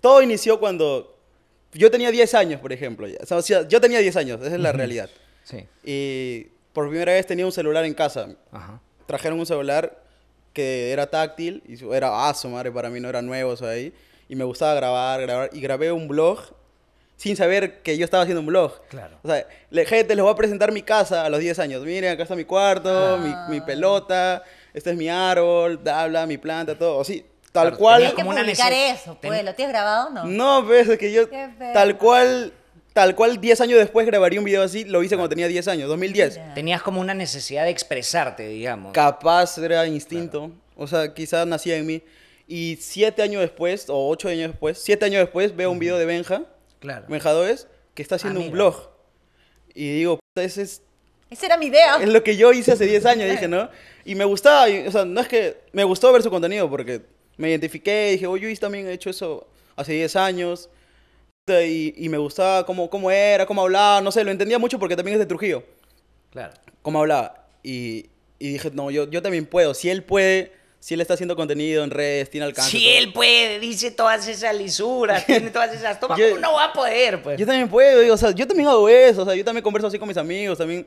todo inició cuando yo tenía 10 años, por ejemplo. O sea, yo tenía 10 años, esa es la realidad. Sí. Y por primera vez tenía un celular en casa. Ajá. Trajeron un celular que era táctil y era ah, su madre para mí, no era nuevo eso ahí. Y me gustaba grabar, grabar. Y grabé un blog sin saber que yo estaba haciendo un blog. Claro. O sea, gente, les voy a presentar mi casa a los 10 años. Miren, acá está mi cuarto, mi, mi pelota, este es mi árbol, bla, bla, mi planta, todo. Así, tal Claro, cual. Tienes que como una publicar nece- eso, ten- pues. ¿Lo tienes grabado o no? No, pues es que yo tal cual, tal cual 10 años después grabaría un video así, lo hice cuando tenía 10 años, 2010. Mira. Tenías como una necesidad de expresarte, digamos. Capaz era instinto, o sea, quizás nacía en mí. Y 7 años después, o 8 años después, 7 años después veo un video de Benja, Claro. Benja Does, que está haciendo Ah, un blog. Y digo, puta, ese es, Esa era mi idea. es lo que yo hice hace 10 años, dije, ¿no? Y me gustaba, y, o sea, no es que me gustó ver su contenido, porque me identifiqué, dije, oye, yo también he hecho eso hace 10 años. Y, y me gustaba cómo, cómo era, cómo hablaba, no sé, lo entendía mucho porque también es de Trujillo. Claro. cómo hablaba. Y, y dije, no, yo, yo también puedo. Si él puede, si él está haciendo contenido en redes, tiene alcance. Si todo. él puede, dice todas esas lisuras, tiene todas esas tomas, Yo- ¿cómo no va a poder, pues? Yo también puedo, digo, o sea, yo también hago eso, o sea, yo también converso así con mis amigos, también,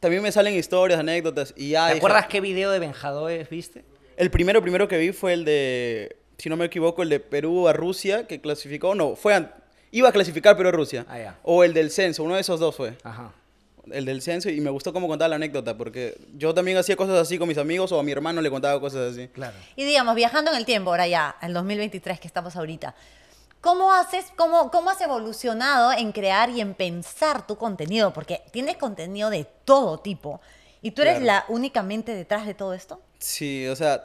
también me salen historias, anécdotas, y ya. ¿Te dije- acuerdas qué video de Benjadoes viste? El primero, primero que vi fue el de, si no me equivoco, el de Perú a Rusia, que clasificó, no, fue, an- iba a clasificar Perú a Rusia. Ah, ya. O el del censo, uno de esos dos fue. Ajá. El del censo, y me gustó cómo contaba la anécdota, porque yo también hacía cosas así con mis amigos, o a mi hermano le contaba cosas así. Claro. Y digamos, viajando en el tiempo, ahora ya, el 2023 que estamos ahorita, ¿cómo haces, cómo, cómo has evolucionado en crear y en pensar tu contenido? Porque tienes contenido de todo tipo. ¿Y tú eres Claro. la únicamente detrás de todo esto? Sí, o sea,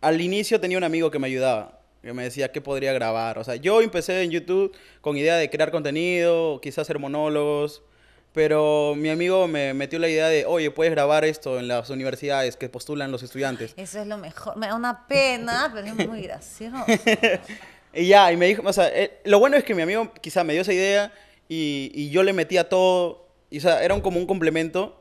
al inicio tenía un amigo que me ayudaba, que me decía qué podría grabar. O sea, yo empecé en YouTube con idea de crear contenido, quizás hacer monólogos, pero mi amigo me metió la idea de, oye, puedes grabar esto en las universidades que postulan los estudiantes. Eso es lo mejor. Me da una pena, pero es muy gracioso. Y ya, y me dijo, o sea, eh, lo bueno es que mi amigo quizá me dio esa idea y, y yo le metía todo, y o sea, era un- como un complemento,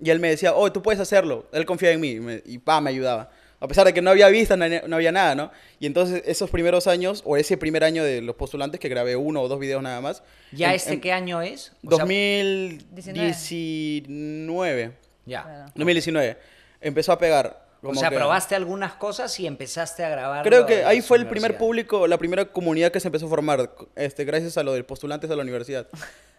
y él me decía, oh, tú puedes hacerlo, él confía en mí, y, me- y pa, me ayudaba. A pesar de que no había vista, no, no había nada, ¿no? Y entonces esos primeros años, o ese primer año de los postulantes, que grabé uno o dos videos nada más. ¿Ya en- este en qué año es? O sea, 2019. ya. Claro. 2019. Empezó a pegar. O sea, que- probaste algunas cosas y empezaste a grabar. Creo que de ahí fue el primer público, la primera comunidad que se empezó a formar, este, gracias a lo de postulantes a la universidad.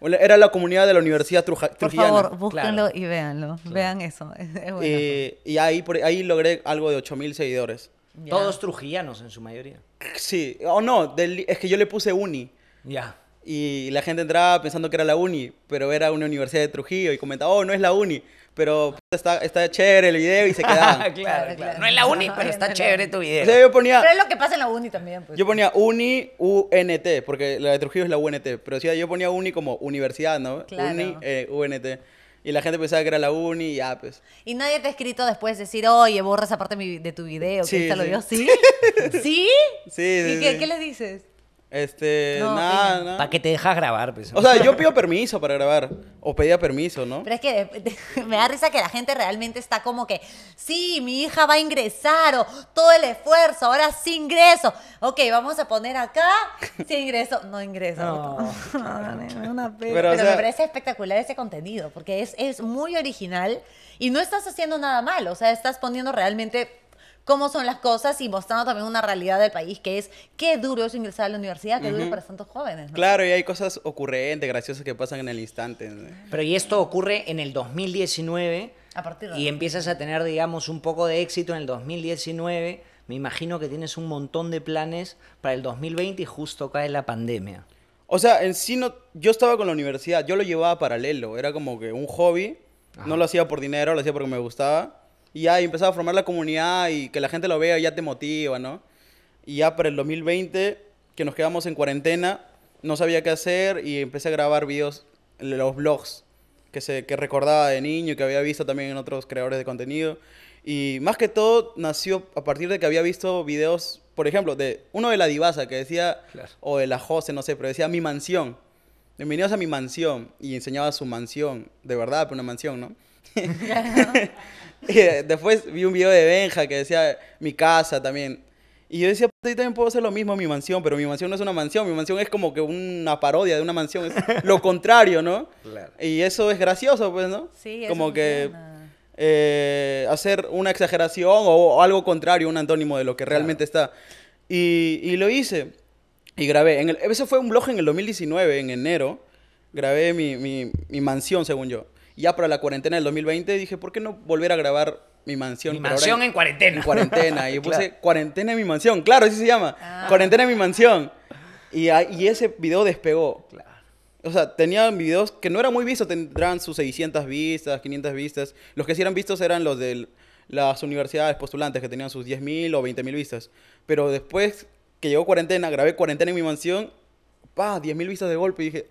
Era la comunidad de la Universidad Truja- Por favor, búsquenlo Claro. y véanlo. Vean eso. Es, es bueno. Eh, y ahí, por, ahí logré algo de 8000 seguidores. Ya. Todos trujillanos en su mayoría. Sí, o no, del- es que yo le puse uni. Ya. Y la gente entraba pensando que era la uni, pero era una universidad de Trujillo y comentaba, oh, no es la uni, pero puta, está, está chévere el video y se quedaban. claro, Claro. No es la uni, No, pero está chévere tu O video. sea, yo ponía, Pero es lo que pasa en la uni también. Pues. yo ponía uni, UNT, porque la de Trujillo es la UNT, pero decía, yo ponía uni como universidad, ¿no? Claro. Uni, eh, UNT. Y la gente pensaba que era la uni y ya, pues. Y nadie te ha escrito después decir, oye, borra esa parte de, mi- de tu video, que Sí, esta lo sí. vio. ¿Sí? ¿Sí? Sí, ¿Y sí, qué, sí. qué le dices? Este, No, nada, nada. ¿Para qué te dejas grabar? Pues? O sea, yo pido permiso para grabar, o pedía permiso, ¿no? Pero es que me da risa que la gente realmente está como que, sí, mi hija va a ingresar, o todo el esfuerzo, ahora sí ingreso. Ok, vamos a poner acá, sí ingreso. No ingreso. No. una pena. Pero, Pero, o sea- me parece espectacular ese contenido, porque es, es muy original y no estás haciendo nada mal, o sea, estás poniendo realmente cómo son las cosas y mostrando también una realidad del país, que es qué duro es ingresar a la universidad, qué duro para tantos jóvenes. ¿no? Claro, y hay cosas ocurrentes, graciosas que pasan en el instante. ¿no? Pero y esto ocurre en el 2019 A partir de y empiezas a tener, digamos, un poco de éxito en el 2019. Me imagino que tienes un montón de planes para el 2020 y justo cae la pandemia. O sea, en sí no, yo estaba con la universidad, yo lo llevaba paralelo, era como que un hobby, no lo hacía por dinero, lo hacía porque me gustaba. Y ya empezaba a formar la comunidad y que la gente lo vea ya te motiva, ¿no? Y ya para el 2020, que nos quedamos en cuarentena, no sabía qué hacer y empecé a grabar videos, los vlogs que, se, que recordaba de niño y que había visto también en otros creadores de contenido. Y más que todo nació a partir de que había visto videos, por ejemplo, de uno de la divasa que decía, Claro. o de la Jose, no sé, pero decía mi mansión. Bienvenidos a mi mansión. Y enseñaba su mansión, de verdad, pero una mansión, ¿no? Y Después vi un video de Benja que decía mi casa también. Y yo decía, "Puta, yo también puedo hacer lo mismo en mi mansión, pero mi mansión no es una mansión, mi mansión es como que una parodia de una mansión, es lo contrario, ¿no? Claro. Y eso es gracioso, pues, ¿no? Sí, eso Como que eh, hacer una exageración o, o algo contrario, un antónimo de lo que realmente está. Y, y lo hice. Y grabé. En el, ese fue un blog en el 2019, en enero. Grabé mi, mi, mi mansión, según yo. Y ya para la cuarentena del 2020 dije, ¿por qué no volver a grabar mi mansión? Mi pero mansión en cuarentena. En cuarentena. Y puse Claro. cuarentena en mi mansión. Claro, así se llama. Ah. Cuarentena en mi mansión. Y, y ese video despegó. Claro. O sea, tenía videos que no eran muy vistos, tendrán sus 600 vistas, 500 vistas. Los que sí eran vistos eran los de las universidades postulantes, que tenían sus 10.000 o 20.000 vistas. Pero después que llegó cuarentena, grabé cuarentena en mi mansión, pa, 10.000 vistas de golpe y dije,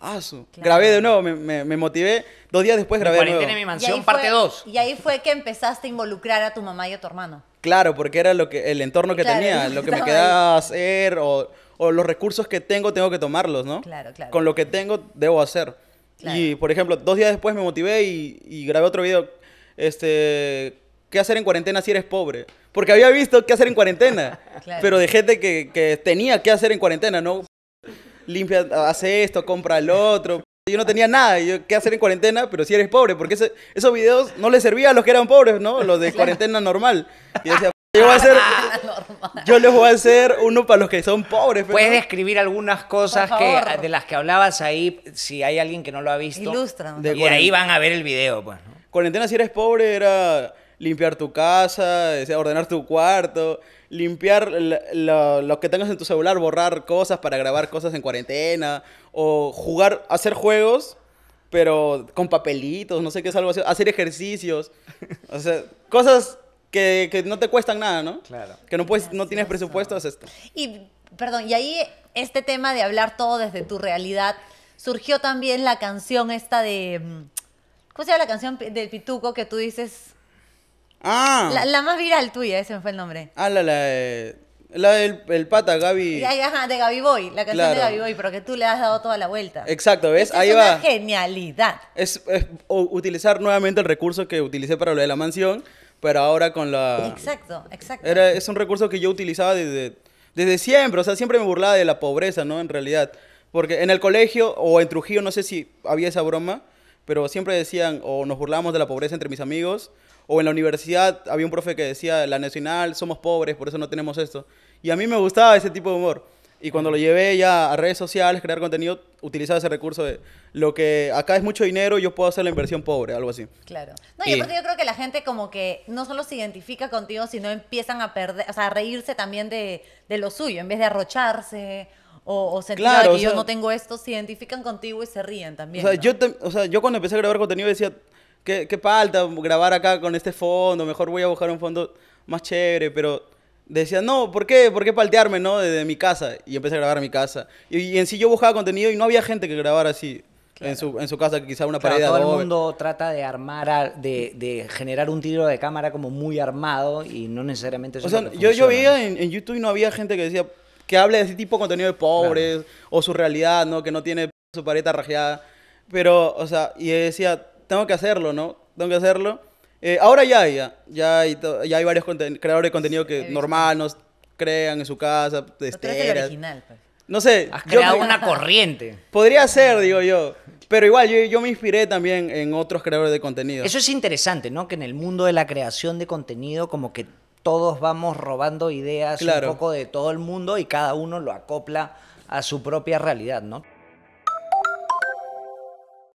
ah, su. Claro. Grabé de nuevo, me, me- me motivé. Dos días después grabé de nuevo. En mi Y mansión, ahí parte fue- 2. Y ahí fue que empezaste a involucrar a tu mamá y a tu hermano. Claro, porque era lo que el entorno que Claro, tenía, lo lo que me quedaba hacer o, o los recursos que tengo, tengo que tomarlos, ¿no? Claro, claro. Con lo que tengo, debo hacer. Claro. Y, por ejemplo, dos días después me motivé y, y grabé otro video, este, ¿qué hacer en cuarentena si eres pobre? Porque había visto qué hacer en cuarentena, Claro. pero de gente que, que tenía que hacer en cuarentena, ¿no? Limpia, hace esto, compra el otro. Yo no tenía nada, yo qué hacer en cuarentena, pero si eres pobre, porque ese- esos videos no les servían a los que eran pobres, ¿no? Los de cuarentena normal. Y decía, yo voy a hacer, yo les voy a hacer uno para los que son pobres. Puedes describir algunas cosas que, de las que hablabas ahí, si hay alguien que no lo ha visto. Ilústranos. De y ahí van a ver el video, pues. ¿no? Cuarentena si eres pobre era limpiar tu casa, ordenar tu cuarto, limpiar lo que tengas en tu celular, borrar cosas para grabar cosas en cuarentena, o jugar, hacer juegos, pero con papelitos, no sé qué es algo así, hacer ejercicios, o sea, cosas que, que no te cuestan nada, ¿no? Claro. Que no, puedes, no tienes presupuesto, haz esto. Y, perdón, y ahí este tema de hablar todo desde tu realidad, surgió también la canción esta de... mm, ¿Cómo se llama la canción del Pituco que tú dices? Ah, La, la más viral tuya, ese fue el nombre. ah la, la, eh, la del el pata, Gaby. Ya, ya, de Gaby Boy, la canción de Claro. Gaby Boy, pero que tú le has dado toda la vuelta. Exacto, ¿ves? Esa Ahí es va. una genialidad. Es, es utilizar nuevamente el recurso que utilicé para lo de la mansión, pero ahora con la... Exacto, exacto. Era, es un recurso que yo utilizaba desde, desde siempre, o sea, siempre me burlaba de la pobreza, ¿no? En realidad. Porque en el colegio o en Trujillo, no sé si había esa broma, pero siempre decían, o nos burlábamos de la pobreza entre mis amigos, o en la universidad había un profe que decía, la nacional, somos pobres, por eso no tenemos esto. Y a mí me gustaba ese tipo de humor. Y cuando lo llevé ya a redes sociales, crear contenido, utilizaba ese recurso de lo que acá es mucho dinero, yo puedo hacer la inversión pobre, algo así. Claro. No, y Y- aparte yo creo que la gente como que no solo se identifica contigo, sino empiezan a perder, o sea, a reírse también de, de lo suyo, en vez de arrocharse o, o sentir Claro, "Ay, que o yo sea- no tengo esto, se identifican contigo y se ríen también. O sea, ¿no? yo te- o sea, yo cuando empecé a grabar contenido decía, ¿qué, qué falta grabar acá con este fondo? Mejor voy a buscar un fondo más chévere, pero decía, no, ¿por qué? ¿Por qué paltearme, no? Desde mi casa. Y empecé a grabar en mi casa. Y, y en sí yo buscaba contenido y no había gente que grabara así. En, su, en su casa, quizá una Claro, pared de todo el adobe. mundo trata de armar, a- de, de generar un tiro de cámara como muy armado y no necesariamente eso O sea, es yo, yo veía en, en YouTube y no había gente que decía que hable de ese tipo de contenido de pobres o su realidad, ¿no? Que no tiene su pared rajeada. Pero, o sea, y decía, tengo que hacerlo, ¿no? Tengo que hacerlo. Eh, ahora ya hay, ya. Ya hay, to- ya hay varios creadores de contenido que normal nos crean en su casa, de Pero tú eres el esteras. original, pues. No sé. Has yo creado una corriente. Podría ser, digo yo. Pero igual, yo, yo me inspiré también en otros creadores de contenido. Eso es interesante, ¿no? Que en el mundo de la creación de contenido como que todos vamos robando ideas Claro. un poco de todo el mundo y cada uno lo acopla a su propia realidad, ¿no?